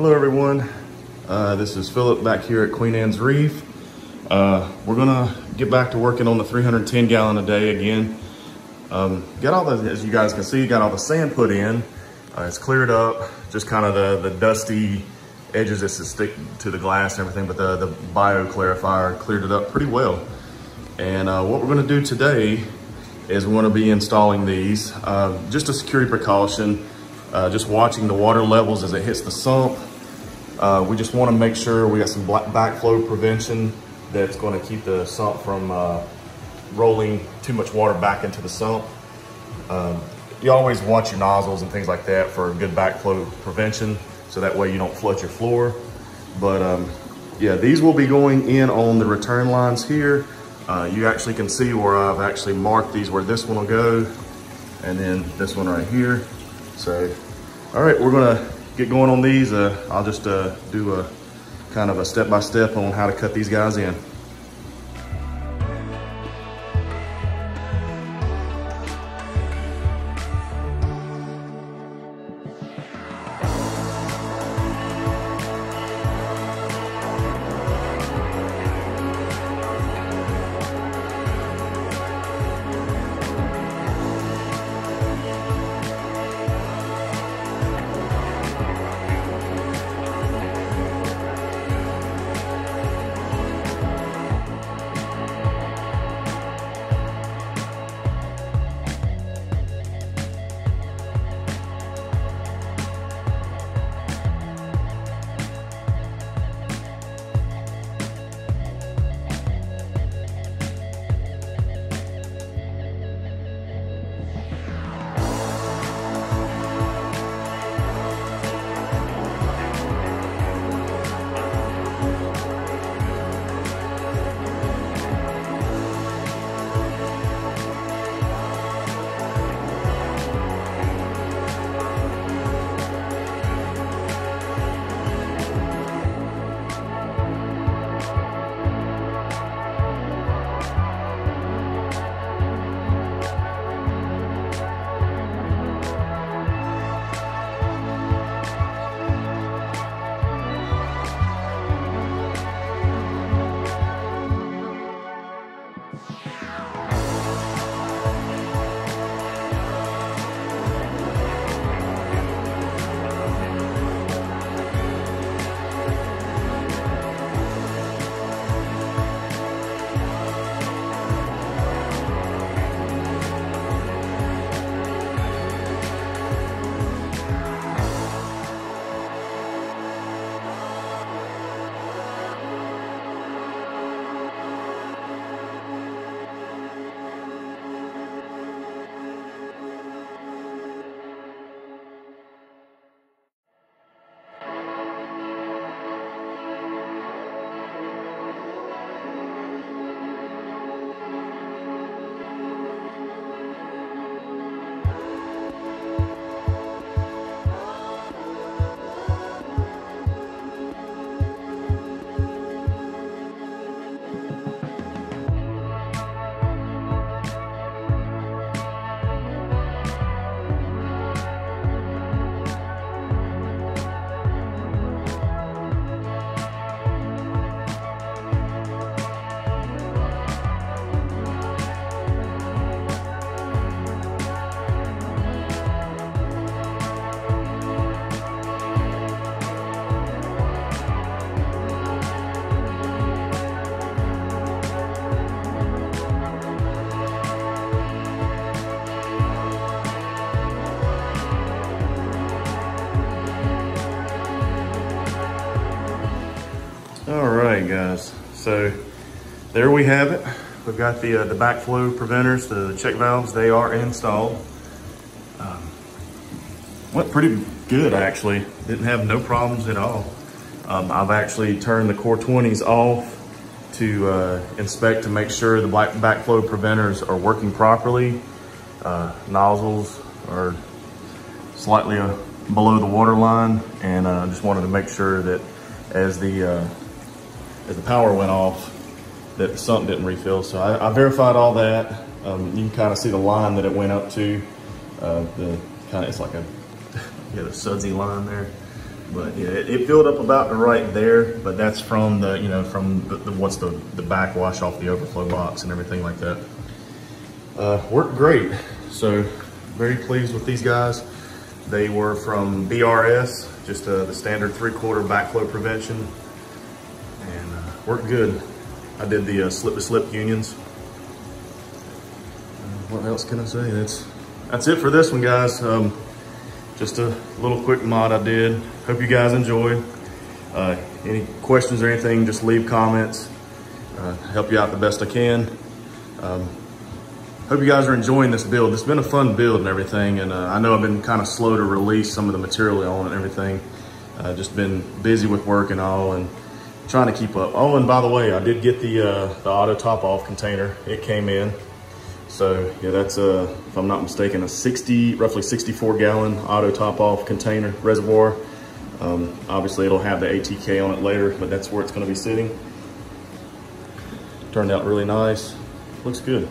Hello everyone, uh, this is Philip back here at Queen Anne's Reef. Uh, we're gonna get back to working on the 310 gallon a day again. Um, got all the, as you guys can see, got all the sand put in. Uh, it's cleared up, just kind of the, the dusty edges that stick to the glass and everything, but the, the bio clarifier cleared it up pretty well. And uh, what we're gonna do today is we're gonna be installing these. Uh, just a security precaution, uh, just watching the water levels as it hits the sump. Uh, we just wanna make sure we got some backflow prevention that's gonna keep the sump from uh, rolling too much water back into the sump. Um, you always want your nozzles and things like that for good backflow prevention, so that way you don't flood your floor. But um, yeah, these will be going in on the return lines here. Uh, you actually can see where I've actually marked these, where this one will go, and then this one right here. So, all right, we're gonna get going on these. Uh, I'll just uh, do a kind of a step-by-step -step on how to cut these guys in. Right, guys. So there we have it. We've got the uh, the backflow preventers, the, check valves. They are installed. Um, went pretty good actually. Didn't have no problems at all. Um, I've actually turned the COR-20s off to uh, inspect to make sure the backflow preventers are working properly. Uh, nozzles are slightly uh, below the water line, and I uh, just wanted to make sure that as the uh, as the power went off that the sump didn't refill. So I, I verified all that. Um, you can kind of see the line that it went up to. Uh, the kind of, it's like a, yeah, the sudsy line there. But yeah, it, it filled up about right there, but that's from the, you know, from the, the what's the, the backwash off the overflow box and everything like that. Uh, worked great. So very pleased with these guys. They were from BRS, just uh, the standard three quarter backflow prevention worked good. I did the uh, slip to slip unions. Uh, what else can I say? That's, that's it for this one guys. Um, just a little quick mod I did. Hope you guys enjoyed. Uh, any questions or anything, just leave comments. Uh, help you out the best I can. Um, hope you guys are enjoying this build. It's been a fun build and everything, and uh, I know I've been kind of slow to release some of the material on and everything. Uh, just been busy with work and all, and trying to keep up. Oh, and by the way, I did get the uh, the auto top off container. It came in. So yeah, that's a, if I'm not mistaken, a 60, roughly 64 gallon auto top off container reservoir. Um, obviously it'll have the ATK on it later, but that's where it's gonna be sitting. Turned out really nice. Looks good.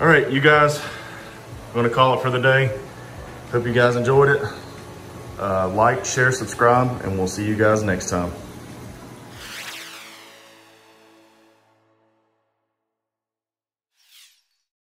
All right, you guys, I'm gonna call it for the day. Hope you guys enjoyed it. Uh, like, share, subscribe, and we'll see you guys next time.